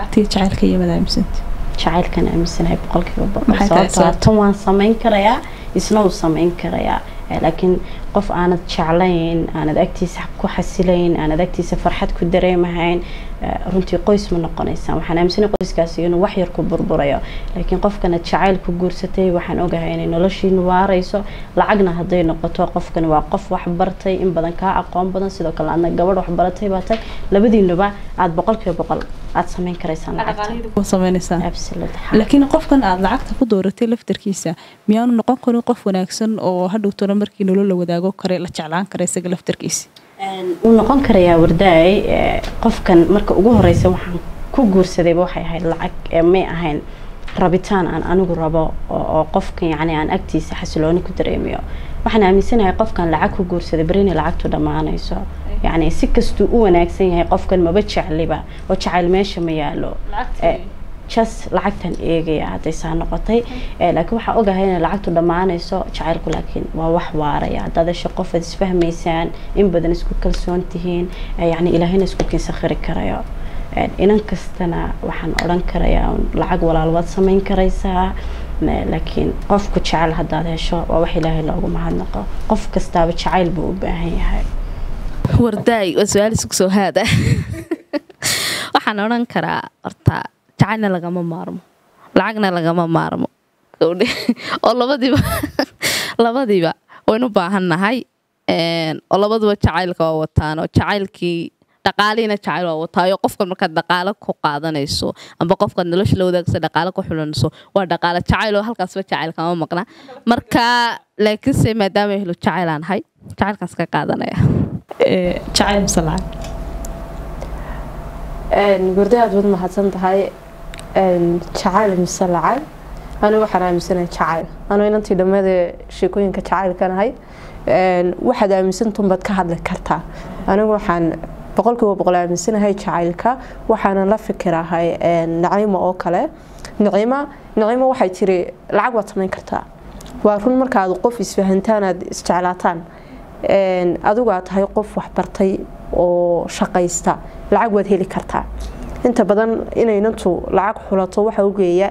lacagtii jacaylka iyo madaamisanta jacaylkan aaminsanahay boqolkiiba boqol sababtoo tan waan samayn karayaa isna uu samayn karayaa laakiin qof aanad jeclayn aanad agtiisa ku xasilayn aanad agtiisa farxad ku dareemahayn runtii qoys ma noqonaysaan. Waxaan aaminsanahay qoyskaasi inuu wax yar ku burburayo. Laakiin qofkana jacayl ku guursatay waxaan ogahay inay noloshiinu waarayso. Lacagna hadday noqoto qofkani waa qof wax bartay in badan kaa aqoon badan sidoo kale aadna gabadh wax baratay baa tahay labadiinuba aada boqolkiiba boqol aada samayn karaysaan lacagta. Waa sameynaysaan absolute laakiin qofkan aada lacagta ku dooratay laftarkiisa miyaanu noqon karin qof wanaagsan oo hadhowtona markii nolol la wadaago kare la jeclaan kara isaga laftarkiisa wuu noqon karayaa wardaay qofkan marka ugu horeysa waxaan ku guursadayba waxay ahayd lacag ee may ahayn rabitaan aan anigu rabo oo qofkan yacni aan agtiisa xasilooni ku dareemayo waxaan aaminsanahay qofkan lacag ku guursaday beri inay lacagtu dhammaanayso. Yacni si kastuu u wanaagsan yahay qofkan maba jecliba oo jacayl meesha ma yaalo Eh, just lacagtan eegaya hadday saa noqotay. Eh, laakiin waxaa ogahay inay lacagtu dhammaanayso jacaylku laakiin waa wax waaraya. Haddaad hesho qof aad isfahmaysaan in badan isku kalsoon tihiin eh, yacni ilaahina isku kinsakhiri karayo. Eh, inan kastana waxaan odhan karayaa lacag walaal waad samayn karaysaa. Laakiin qofku jecel haddaad hesho waa wax ilaahay loogu mahadnaqo. Qof kastaaba jacayl buu u baahan yahay. Wardaay waa su'aal isku soo haada. Waxaan odhan karaa horta jacaylna lagama maarmo lacagna lagama maarmo oo labadiiba labadiiba waynu baahannahay oo labaduba jacaylka waa wataan oo jacaylkii dhaqaalihiina jacayl waa wataayo qofkan markaad dhaqaalo ku qaadanayso amba qofkaad nolosha la wadaagsa dhaqaalo ku xulanayso waa dhaqaalo jacayl oo halkaasba jacayl kama maqna marka laakiinse maadaama helo jacayl aan ahay jacaylkaas ka qaadanaya jacayl mise lacag gurda aad wad mahadsan tahay jacayl mise lacag anigu waxaan aaminsanahay jacayl. Anu inantii dhammaada sheekooyinka jacaylkanahay waxaad aaminsantunbaad ka hadli kartaa. Anigu waxaan boqolkiiba boqol aaminsanahay jacaylka. Waxaana la fikirahay nacimo oo kale. Nacimo nacimo waxay tiri lacag waad samayn kartaa. Waa run markaad qof isfahantaan aad isjeclaataan. Adigu aad tahay qof waxbartay oo shaqaysta. Lacag waad heli kartaa inta badan inaynantu lacag xulato waxa ugeeya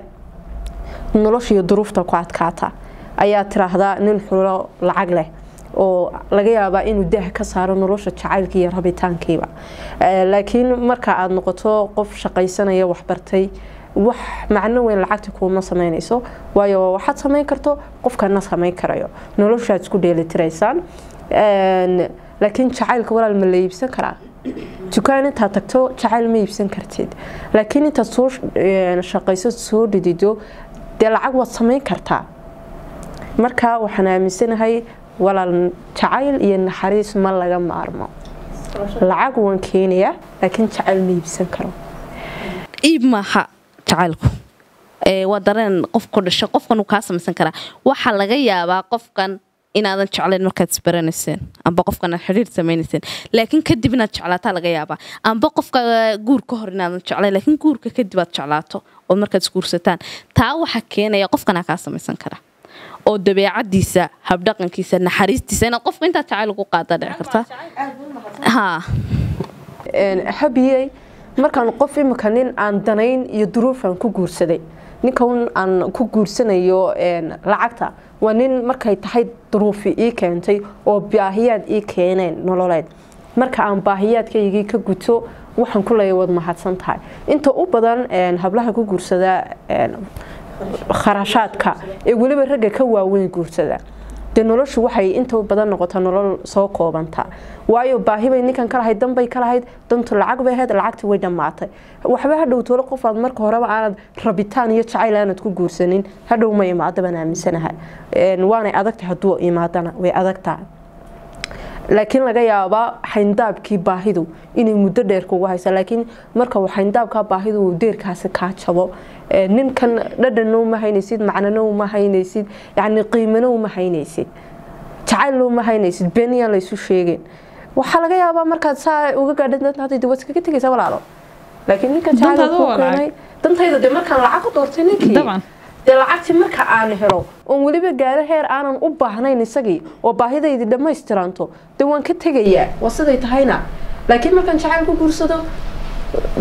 noloshiiyo duruufta ku adkaata. Ayaa tiraahdaa nin xulo lacag leh oo laga yaabaa inuu daah ka saaro nolosha jacaylka iyo rabitaankiiba laakiin marka aada noqoto qof shaqaysanaya waxbartay wax macno weyn lacagta kuuma samaynayso waayo waxaad samayn karto qofkana samayn karayo. Noloshaad isku dheelitiraysaan. Laakiin jacaylka walaal ma la iibsan karaa dukaan intaad tagto jacayl ma iibsan kartid. Laakiin intaad soo shaqayso soo dhidido dee lacag waad samayn kartaa. Marka waxaan aaminsanahay walaal jacayl iyo naxariis ma laga maarmo. Lacag waan keenayaa laakiin jacayl ma iibsan karo. Iib maaha jacaylku. Waa dareen qof ku dhasho qofkan uu kaa samaysan karaa. Waxaa laga yaabaa qofkan inaadan jeclayn markaad isbaranayseen amba qofkan aad xidhiir samaynayseen laakiin kadib inaad jeclaataa laga yaabaa. Amba qofka guur ka hor inaadan jeclayn laakiin guurka kadib aad jeclaato oo markaad isguursataan. Taa waxaa keenaya qofkanaa kaa samaysan kara. Oo dabeecadiisa habdhaqankiisa naxariistiisa inaad qofka intaad jacayl ugu qaada dhici karta. Ha habiyey markaan qof imika nin aan danayn iyo duruufaan ku guursaday ninkan aan ku guursanayo lacagta waa nin markay tahay duruufi ii keentay oo baahiyaad ii keeneen nololeed. Marka aan baahiyaadkaygii ka guto waxaan ku leeya waad mahadsan tahay. Inta u badan hablaha ku guursada kharashaadka ee weliba ragga ka waaweyn guursada dee noloshu waxay inta badan noqotaa nolol soo koobanta. Waayo baahibay ninkan ka lahayd danbay ka lahayd dantu lacag bay ahayd lacagti way dhammaatay. Waxba hadhow toole qofaad marka horeba aanad rabitaan iyo jacayl aanad ku guursanin hadhow ma imaado baan aaminsanahay. Waanay adagtahay hadduu imaadana way adag laakiin laga yaabaa xayndaabkii baahidu inay muddo dheer kugu haysa. Laakiin marka xayndaabkaa baahidu deerkaasi kaa jabo ninkan dhadhanna uma haynaysid macnana uma haynaysid yani qiimana uma haynaysid jacaylna uma haynaysid beeniyaan laysu sheegeen waxaa laga yaabaa markaad saa uga gaadhad waad iskaga tegaysaa walaalo laakiin ninka jacayl keenay dantayda dee markaan lacag ku doortay ninkii dee lacagtii marka aan helo oon weliba gaaro heer aanan u baahnayn isagii oo baahidaydii dhammaystiranto dee waan ka tegayaa waa siday tahayna. Laakiin markaan jacayl ku guursado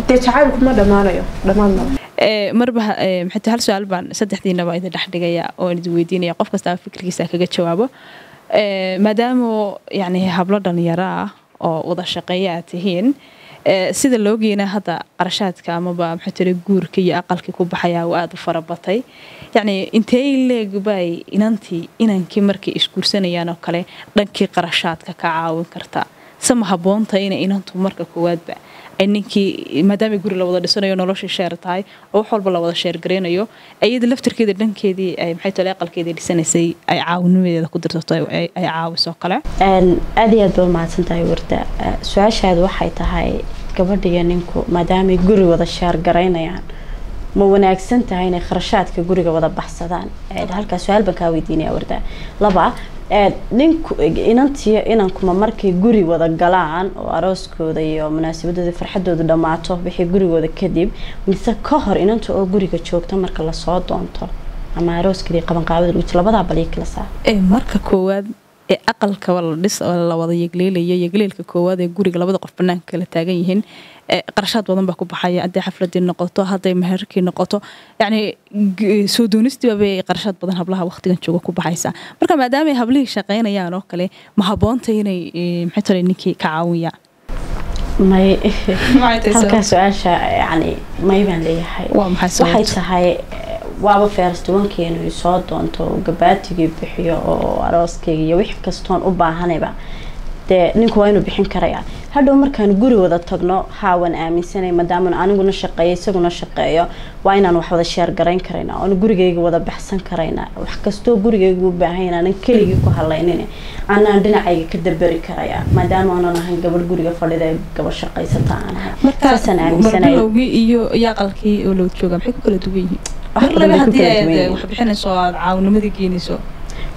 dee jacaylku ma dhammaanayo dhammaan Ee, marba maxay tahay hal su'aal baan saddexdiinaba idin dhex dhigaya oo idin weydiinaya. Qof kasta fikirkiisa kaga jawaabo. Ee, maadaama yani hablo dhalinyaro ah oo wada shaqeeya aad tihiin ee, sida loogeena hadda qarashaadka amaba maxay tiri guurka iyo aqalkii ku baxaya uu aada u farabatay? Yacni intee leeg bay inantii inankii markay isguursanayaan oo kale dhankii qarashaadka ka caawin kartaa sama habboonta inay inantu marka koowaadba ninkii maadaama guri la wada dhisanayo noloshii sheer tahay oo wax walba la wada sheer gareynayo iyada laftirkeeda dhankeedii ay maxay tole aqalkeedii dhisanaysay ay caawinimadeeda ku dirsato ay caawiso kale? Aad iyo aad baa umahadsan tahay warda su'aashaadu waxay tahay gabadhiyo ninku maadaamay guri wada shaargaraynayaan ma wanaagsan tahay inay kharashaadka guriga wada baxsadaan. Halkaa su'aal baan kaa weydiinaya warda laba ninku inantiyo inankuma markay guri wada galaan oo arooskooda iyo munaasabadooda farxadooda dhammaato wixii gurigooda kadib mise ka hor inanta oo guriga joogta marka la soo doonto ama arooskeedii qabanqaabada labadaa bal ii kala saar. Ee marka koowaad ee aqalkaba la dhis oo la wada yegleelayo yegleelka koowaad ee guriga labada qof banaanka kala taagan yihiin qarashaad badan baa ku baxaya. Hadday xafladii noqoto hadday meherkii noqoto yacni g- soo doonistiiba bay qarashaad badan hablaha waqtigan jooga ku baxaysa. Marka maadaama ay hablihii shaqaynayaan oo kale ma habboonta inay maxay tole ninkii ka caawiyaan may halkaa su'aasha yani may baan leeyahay. Waxay tahay waaba feerstuwankeenu i soo doonto oo gabaatigii bixiyo oo arooskayga iyo wix kastoon u baahanayba. Dee ninku waa inuu bixin karayaa hadhow markaan guri wada tagno haa waan aaminsanay maadaama aniguna shaqeeyo isaguna shaqeeyo waa inaan wax wada sheer garayn karaynaa oon gurigayga wada baxsan karaynaa wax kastoo gurigayga u baahan inaanan keligii ku hadlaynin anaan dhinacayga ka daberi karayaa maadaama aanan ahayn gabadh guriga fadhida gabadh shaqaysata aan ahay saasaan aaminsanay iyo iyo aqalkii oo loo jooga maxay ku kala duwan yihiin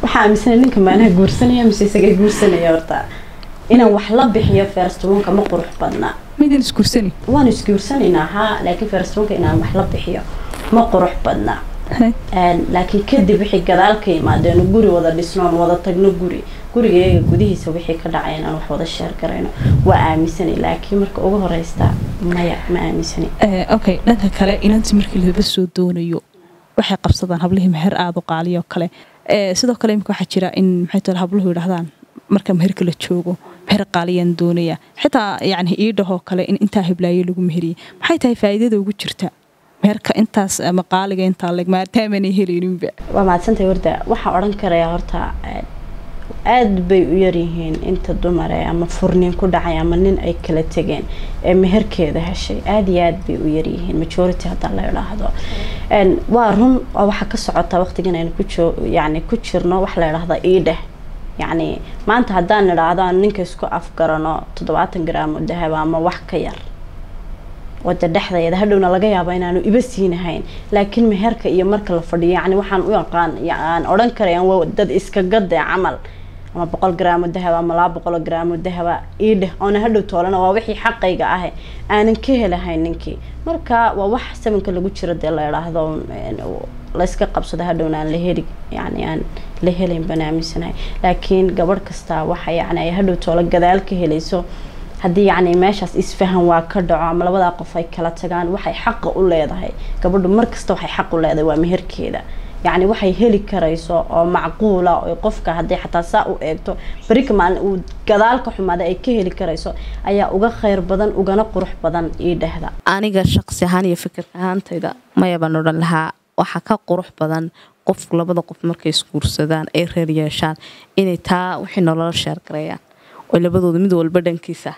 Waxaa aaminsanay ninka maanaha guursanaya mise isaga guursanaya horta? Inaan wax la bixiyo feerstuwanka ma qurux badna. Waan isguursanaynaa haa laakiin feerstuwanka inaan wax la bixiyo ma qurux badna. Laakiin kadib wixii gadaal ka yimaadeen guri wada dhisno oon wada tagno guri gurigayaga gudihiisa wixii ka dhacay inaan wax wada sheer garayno. Waa aaminsanay laakiin marka ugu horeysta maya ma aaminsanay Eh, okay dhanka kale inantii markii laba soo doonayo waxay qabsadaan hablihii meher aada u qaaliyo kale. Eh, sidoo kale imika waxaa jira in maxay tole habluhu yidhahdaan marka meherka la joogo meher qaaliyaan doonaya. Xitaa yani iidhahoo kale in intaa hiblaayo lagu meheriyay maxay tahay faa'iidada ugu jirta? Meherka intaas ama qaaliga intaa leg maadaamanay helayninba waa mahadsantahay warda waxaa odhan karayaa horta aad bay u yaryihiin inta dumar ee ama furniin ku dhacay ama nin ay kala tegeen ee meherkeeda heshay aad iyo aad bay u yaryihiin majority hadda la idhaahdo waa run oo waxaa ka socota waqtigan aynu ku joo yani ku jirno wax la idhaahda iidheh yacni maanta haddaan idhaahdo aan ninka isku afgarano toddobaatan garaam oo dahaba ama wax ka yar wada dhexdeeda hadhowna laga yaabo inaanu iba siinahayn laakiin meherka iyo marka la fadhiyo yani waxaan u yaqaan aan odhan karayaan waa dad iska gade camal ama boqol garaamo dahaba ama laba boqol garaamo dahaba ii dheh. Oona hadhow toolana waa wixii xaqayga ah aanan ka helahayn ninkii. Marka waa wax sabanka lagu jiro dee la idhaahdo een, la iska qabsado hadhowna aan la heli yani aan la helayn baan aaminsanahay. Laakiin gabadh kasta waxa yani ay hadhow toolo gadaal ka helayso. Haddii yacni meeshaas isfahan waa ka dhaco ama labadaa qof ay kala tagaan waxay xaqa u leedahay. Gabadhu markasta waxay xaq u leedahay waa meherkeeda yacni waxay heli karayso oo macquula oo qofka haddii xataa saa u eegto berika maalin uu gadaal ka xumaada ay ka heli karayso ayaa uga khayr badan ugana qurux badan ii dhehda aniga shaqsi ahaan iyo fikir ahaantayda maya baan odhan lahaa. Waxaa ka qurux badan qof labada qof markay isguursadaan ay reer yeeshaan inay taa wixii nolola sheergareeyaan oo labadooda mid walba dhankiisa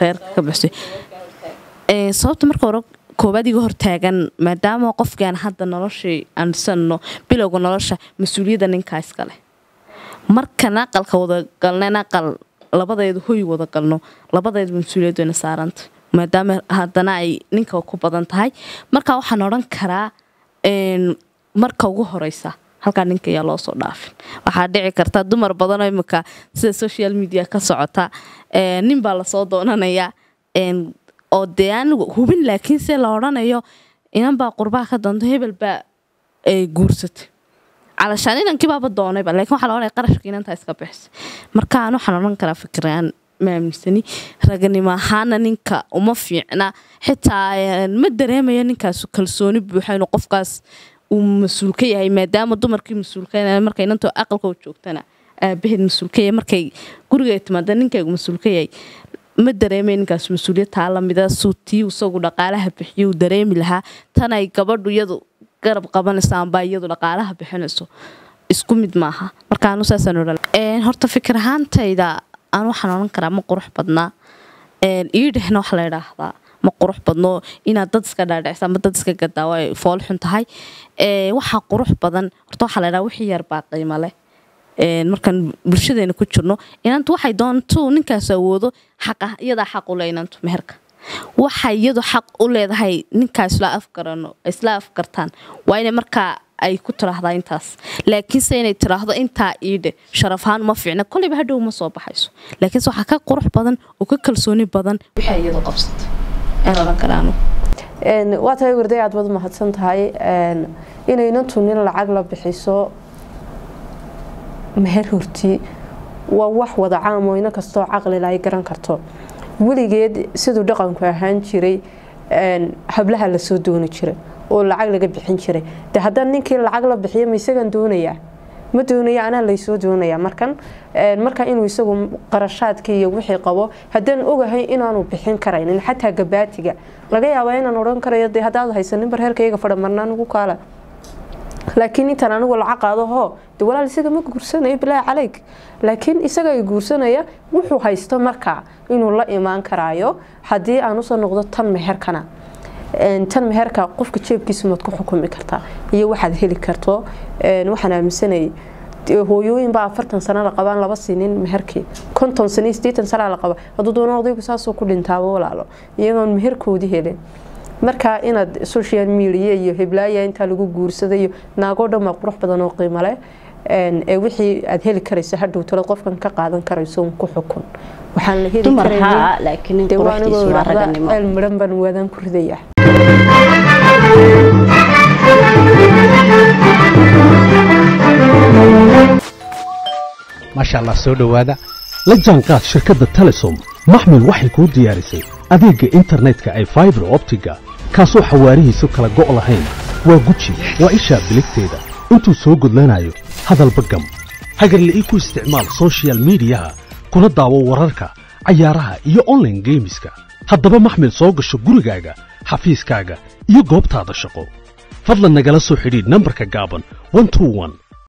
reerka ka baxsay sababta marka hore koobaad iga hortaagan maadaama qofkaan hadda noloshii aan dhisano bilowga nolosha mas'uuliyadda ninkaa iskale markan aqalka wada galneen aqal labadeedu hoy wada galno labadeedu mas'uuliyaddu ina saaranta. Maadaama haddana ay ninka ku badan tahay. Marka waxaan odhan karaa marka ugu horeysa halkaa ninka ayaa loo soo dhaafin. Waxaa dhici karta dumar badanoo imika sida social media ka socota. Nin baa la soo doonanaya. Een, oo dee hubin laakiin se la odhanayo inan baa qurbaha ka doonto hebel baa ay guursatay. Calashaan inankii doonayba laakiin waxaa la qarashka inantaa iska bixisay. Marka aan waxaan odhan karaa fikiraan maaminsani raganimo ahaana ninka uma fiicna xitaa ma dareemayo ninkaas kalsooni buuxa qofkaas uu mas'uul ka yahay maadaama dumarkii mas'uulka markay inantoo aqalka u joogtana aabaheed mas'uul ka yahay markay guriga timaada ninkaygu mas'uul ka yahay ma dareemay ninkaas mas'uuliyad taa tii isagu dhaqaalaha bixiyo uu dareemi lahaa tan ay gabadhu iyadu garab qabanayso amba iyadu dhaqaalaha bixinayso. Isku mid maaha. Marka saasaan odhan horta fikir ahaantayda aan waxaan odhan karaa ma qurux badnaa Een, iidhehna waxa la idhaahdaa ma qurux badno inaad dad iska dhaadhicisa ama dad iska gadaa way fool tahay. Waxaa qurux badan. Horta waxaa la idhaha wixii yar baa qiimo leh markaan bulshadeena ku jirno inantu waxay doonto ninkaas awoodo xaq ah iyadaa xaq u leh inantu meherka. Waxay iyadu xaq u leedahay ninkaa isla afgartaan. Waa inay markaa ay ku tiraahdaa intaas. Laakiinse inay tiraahdo intaa iidhe sharaf uma fiicna. Koleyba hadhow ma soo baxayso. Laakiinse waxaa ka qurux badan oo ka kalsooni badan wixii iyadu qabsatay. Aan odhan karaanu waa tahay warday aad baad mahadsan tahay een, inaynantu nin lacag la bixiso meher horti waa wax wada caam oo ina kastoo caqlila ay garan karto. Weligeed siduu dhaqanku ahaan jiray hablaha la soo dooni jiray oo lacag laga bixin jiray de haddaan ninkii lacag la bixiyo ma isagan doonayaa ma doonaya anaa laysoo doonaya markan? Marka inuu isagu qarashaadkii iyo wixii qabo haddaan ogahay inaanu bixin karaynin xataa gabaatiga. Laga yaabaa inaan odhan karayo de haddaad haysanin barheerkayga fadha marnaan ugu kaala laakiin intaan anigu lacag qaado hoo de walaal isaga ma guursanayo bilaahi calayk. Laakiin isaga ay guursanaya wuxuu haysto markaa inuu la imaan karaayo haddii aan u soo noqdo tan meherkana. Tan meherka qofka jeebkiisa maad ku xukumi kartaa iyo waxaad heli karto. Waxaan aaminsanayay hooyooyin baa afartan sano la qabaan laba sinin meherkii. Konton sano iyo sideetan sana la qaba hadduu doono odaygu saasoo ku dhintaaba walaalo iyagoon meherkoodii helin marka inaad social media iyo heblaaya intaa lagu guursada iyo naagoo dhan baa qurux badan oo qiimo leh Een, ee wixii aad heli karayso hadhow talo qofkan ka qaadan karayso un ku xukun. Waxaan la heli ceel midhan baan waadaan ku ridaya maasha allah soo dhowaada. La jaanqaad shirkadda telesom maxmil waxay kuu diyaarisay adeegga internetka ay faibar optiga kaasoo xawaarihiisu kala go' lahayn waa guji waa ishaa biligteeda. Intuu soo gudlanayo hadalba gam. Hagarle ii ku isticmaal soshiyal miidiyaha kuna daawo wararka cayaaraha iyo online geemiska haddaba maxmil soo gasho gurigaaga xafiiskaaga iyo goobtaada shaqo. Fadlan nagala soo xidhiidh nambarka gaaban 121